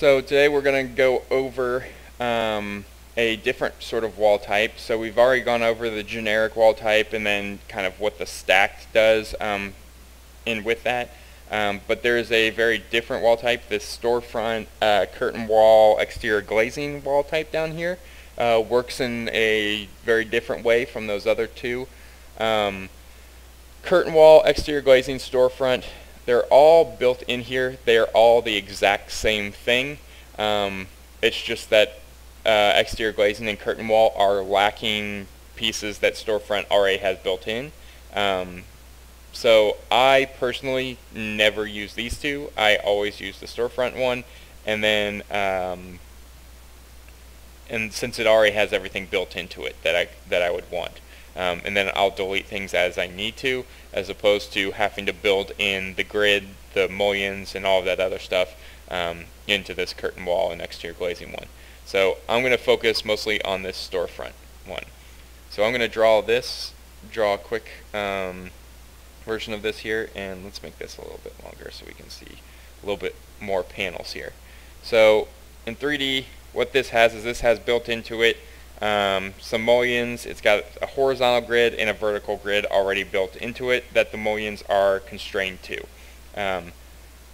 So today we're going to go over um, a different sort of wall type. So we've already gone over the generic wall type and then kind of what the stacked does um, in with that. Um, but there is a very different wall type, this storefront uh, curtain wall exterior glazing wall type down here. Uh, works in a very different way from those other two. Um, curtain wall, exterior glazing, storefront, they're all built in here. They are all the exact same thing. Um, it's just that uh, exterior glazing and curtain wall are lacking pieces that storefront already has built in. Um, so I personally never use these two. I always use the storefront one, and then um, and since it already has everything built into it that I that I would want, um, and then I'll delete things as I need to, as opposed to having to build in the grid, the mullions, and all of that other stuff um, into this curtain wall and exterior glazing one. So I'm going to focus mostly on this storefront one. So I'm going to draw this, draw a quick um, version of this here, and let's make this a little bit longer so we can see a little bit more panels here. So in 3D, what this has is this has built into it um, some mullions. It's got a horizontal grid and a vertical grid already built into it that the mullions are constrained to. Um,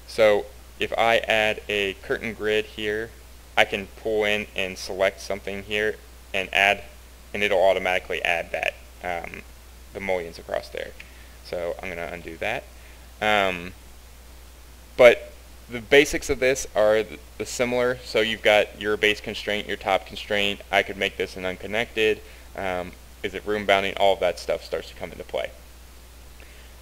so if I add a curtain grid here, I can pull in and select something here and add, and it'll automatically add that, um, the mullions across there. So I'm going to undo that. Um, but the basics of this are the, similar. So you've got your base constraint, your top constraint. I could make this an unconnected. Um, is it room bounding? All of that stuff starts to come into play.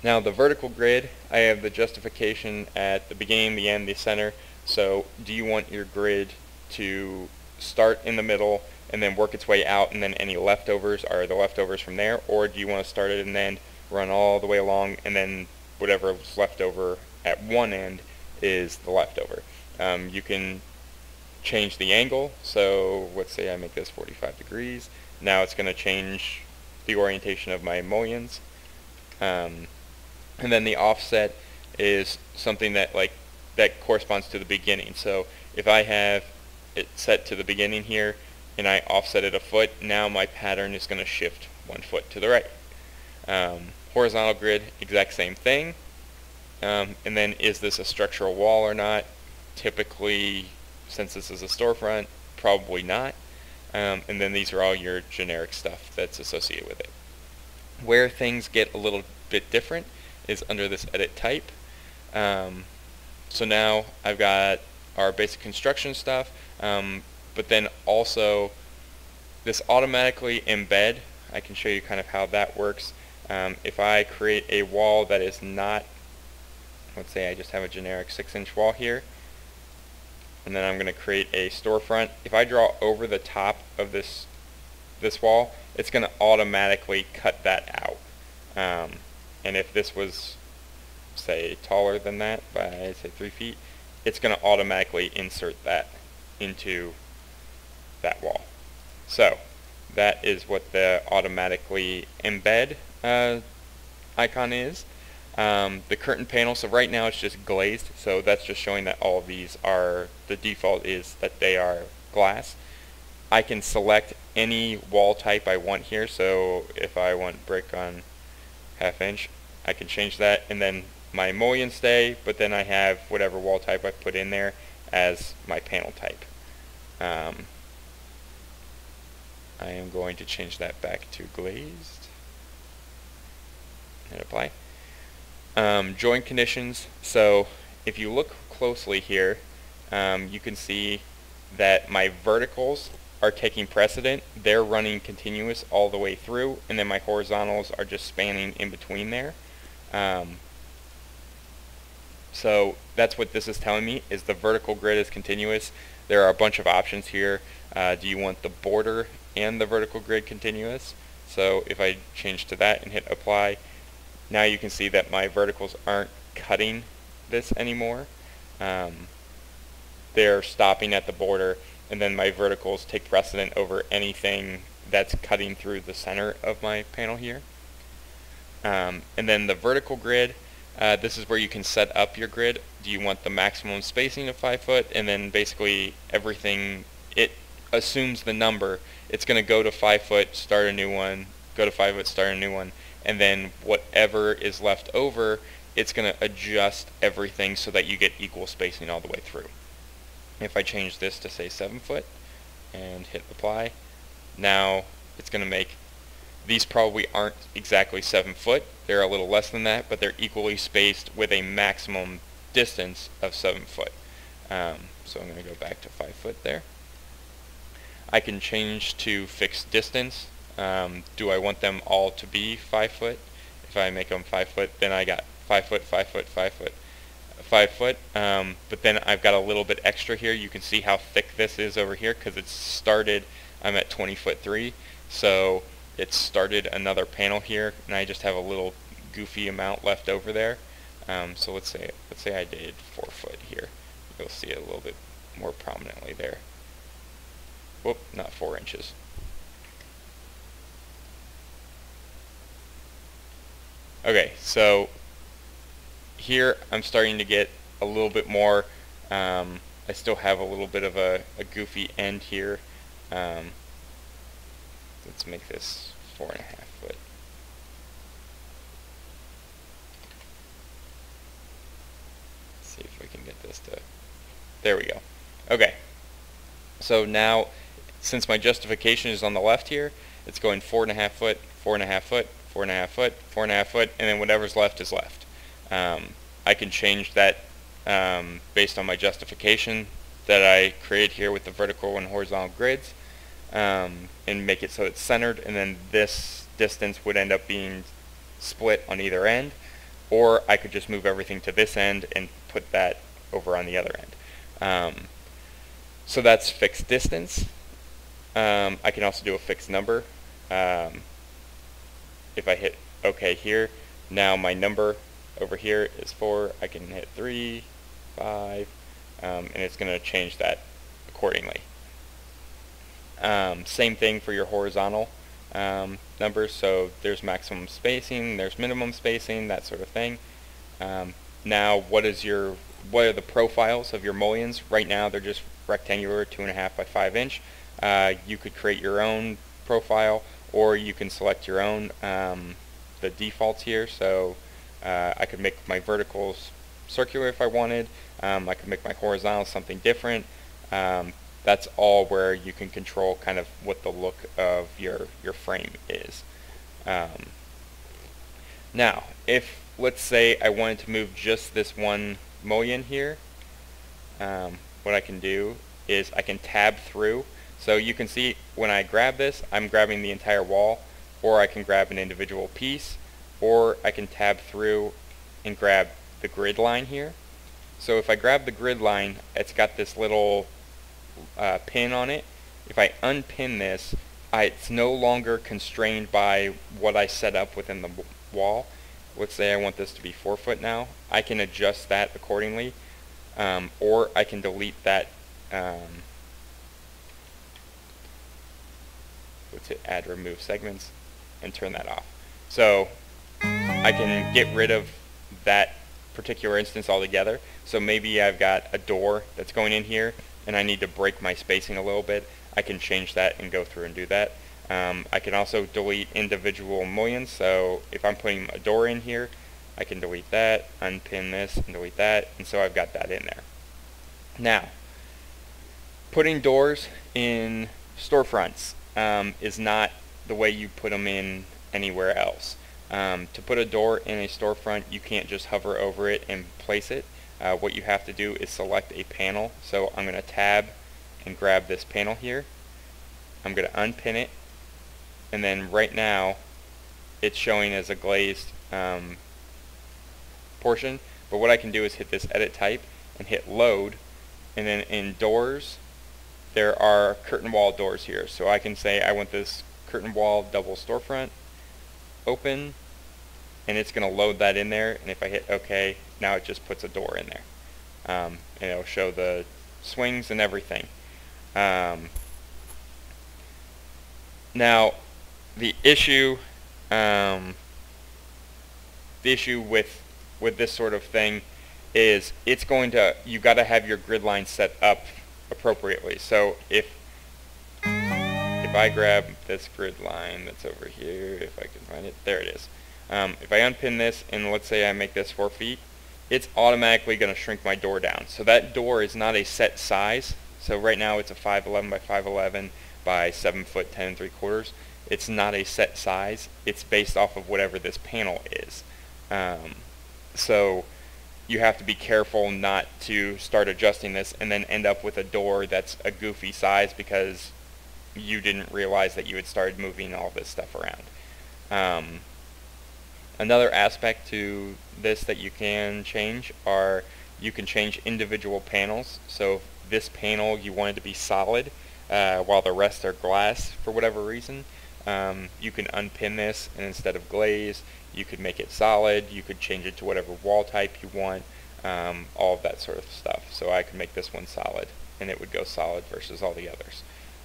Now the vertical grid, I have the justification at the beginning, the end, the center. So do you want your grid to start in the middle and then work its way out and then any leftovers are the leftovers from there? Or do you want to start at an end, run all the way along, and then whatever is left over at one end is the leftover. Um, you can change the angle. So let's say I make this 45 degrees. Now it's going to change the orientation of my mullions. Um, and then the offset is something that like that corresponds to the beginning. So if I have it set to the beginning here and I offset it a foot, now my pattern is going to shift one foot to the right. Um, horizontal grid, exact same thing. Um, and then is this a structural wall or not? Typically, since this is a storefront, probably not. Um, and then these are all your generic stuff that's associated with it. Where things get a little bit different is under this edit type. Um, so now I've got our basic construction stuff, um, but then also this automatically embed. I can show you kind of how that works. Um, if I create a wall that is not let's say I just have a generic 6 inch wall here and then I'm going to create a storefront. If I draw over the top of this this wall it's going to automatically cut that out. Um, and if this was say taller than that by say 3 feet it's going to automatically insert that into that wall. So that is what the automatically embed uh, icon is um, the curtain panel, so right now it's just glazed, so that's just showing that all of these are, the default is that they are glass. I can select any wall type I want here, so if I want brick on half inch, I can change that, and then my mullion stay, but then I have whatever wall type I put in there as my panel type. Um, I am going to change that back to glazed and apply. Um, joint conditions, so if you look closely here, um, you can see that my verticals are taking precedent. They're running continuous all the way through, and then my horizontals are just spanning in between there. Um, so that's what this is telling me, is the vertical grid is continuous. There are a bunch of options here. Uh, do you want the border and the vertical grid continuous? So if I change to that and hit apply, now you can see that my verticals aren't cutting this anymore. Um, they're stopping at the border and then my verticals take precedent over anything that's cutting through the center of my panel here. Um, and then the vertical grid, Uh, this is where you can set up your grid. Do you want the maximum spacing of 5 foot and then basically everything, it assumes the number. It's going to go to 5 foot, start a new one, go to 5 foot, start a new one, and then whatever is left over, it's going to adjust everything so that you get equal spacing all the way through. If I change this to say 7 foot and hit apply, now it's going to make these probably aren't exactly 7 foot. They're a little less than that, but they're equally spaced with a maximum distance of 7 foot. Um, so I'm going to go back to 5 foot there. I can change to fixed distance. Um, do I want them all to be 5 foot? If I make them 5 foot, then I got 5 foot, 5 foot, 5 foot, 5 foot. Um, but then I've got a little bit extra here. You can see how thick this is over here because it's started, I'm at 20 foot 3. So it started another panel here and I just have a little goofy amount left over there. Um, so let's say let's say I did four foot here. You'll see it a little bit more prominently there. Whoop, not four inches. Okay, so here I'm starting to get a little bit more. Um, I still have a little bit of a, a goofy end here. Um, let's make this four and a half foot. Let's see if we can get this to, there we go. Okay, so now since my justification is on the left here, it's going four and a half foot, four and a half foot, four and a half foot, four and a half foot, and then whatever's left is left. Um, I can change that um, based on my justification that I create here with the vertical and horizontal grids um, and make it so it's centered and then this distance would end up being split on either end or I could just move everything to this end and put that over on the other end. Um, so that's fixed distance. Um, I can also do a fixed number. If I hit OK here, now my number over here is 4. I can hit 3, 5, um, and it's going to change that accordingly. Um, same thing for your horizontal um, numbers. So there's maximum spacing, there's minimum spacing, that sort of thing. Um, now, what is your what are the profiles of your mullions? Right now, they're just rectangular, two and a half by five inch. Uh, you could create your own profile, or you can select your own um, the defaults here. So uh, I could make my verticals circular if I wanted. Um, I could make my horizontal something different. Um, that's all where you can control kind of what the look of your, your frame is. Um, now, if let's say I wanted to move just this one mullion here, um, what I can do is I can tab through. So you can see when I grab this, I'm grabbing the entire wall, or I can grab an individual piece, or I can tab through and grab the grid line here. So if I grab the grid line, it's got this little uh, pin on it. If I unpin this, I, it's no longer constrained by what I set up within the wall. Let's say I want this to be 4 foot now. I can adjust that accordingly. Um, or I can delete that. Um, let's add remove segments and turn that off. So I can get rid of that particular instance altogether. So maybe I've got a door that's going in here and I need to break my spacing a little bit, I can change that and go through and do that. Um, I can also delete individual mullions, so if I'm putting a door in here, I can delete that, unpin this, and delete that, and so I've got that in there. Now, putting doors in storefronts um, is not the way you put them in anywhere else. Um, to put a door in a storefront, you can't just hover over it and place it uh, what you have to do is select a panel. So I'm going to tab and grab this panel here. I'm going to unpin it and then right now it's showing as a glazed um, portion but what I can do is hit this edit type and hit load and then in doors there are curtain wall doors here. So I can say I want this curtain wall double storefront open and it's going to load that in there and if I hit OK now it just puts a door in there. Um, and it'll show the swings and everything. Um, now the issue um, the issue with with this sort of thing is it's going to, you got to have your grid line set up appropriately. So if, if I grab this grid line that's over here, if I can find it, there it is. Um, if I unpin this and let's say I make this 4 feet, it's automatically going to shrink my door down. So that door is not a set size. So right now it's a 511 by 511 by 7 foot 10 and 3 quarters. It's not a set size. It's based off of whatever this panel is. Um, so you have to be careful not to start adjusting this and then end up with a door that's a goofy size because you didn't realize that you had started moving all this stuff around. Um, another aspect to this that you can change are you can change individual panels. So this panel you want it to be solid uh, while the rest are glass for whatever reason. Um, you can unpin this and instead of glaze you could make it solid, you could change it to whatever wall type you want, um, all of that sort of stuff. So I could make this one solid and it would go solid versus all the others.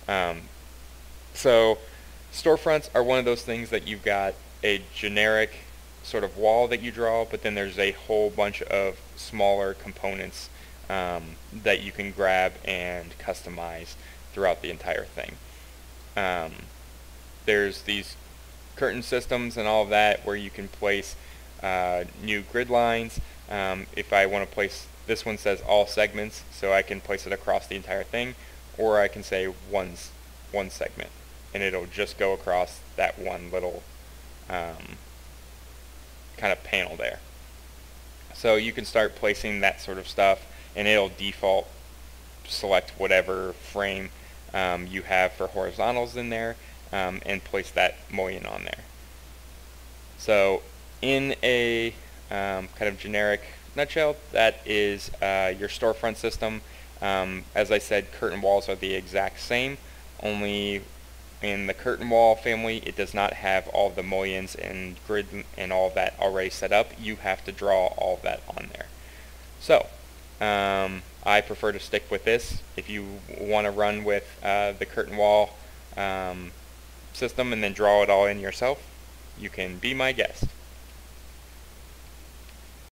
Um, so storefronts are one of those things that you've got a generic sort of wall that you draw, but then there's a whole bunch of smaller components um, that you can grab and customize throughout the entire thing. Um, there's these curtain systems and all of that where you can place uh, new grid lines. Um, if I want to place, this one says all segments, so I can place it across the entire thing, or I can say one, one segment, and it'll just go across that one little um, kind of panel there. So you can start placing that sort of stuff and it'll default select whatever frame um, you have for horizontals in there um, and place that mullion on there. So in a um, kind of generic nutshell, that is uh, your storefront system. Um, as I said, curtain walls are the exact same, only in the curtain wall family, it does not have all the mullions and grid and all that already set up. You have to draw all of that on there. So, um, I prefer to stick with this. If you want to run with uh, the curtain wall um, system and then draw it all in yourself, you can be my guest.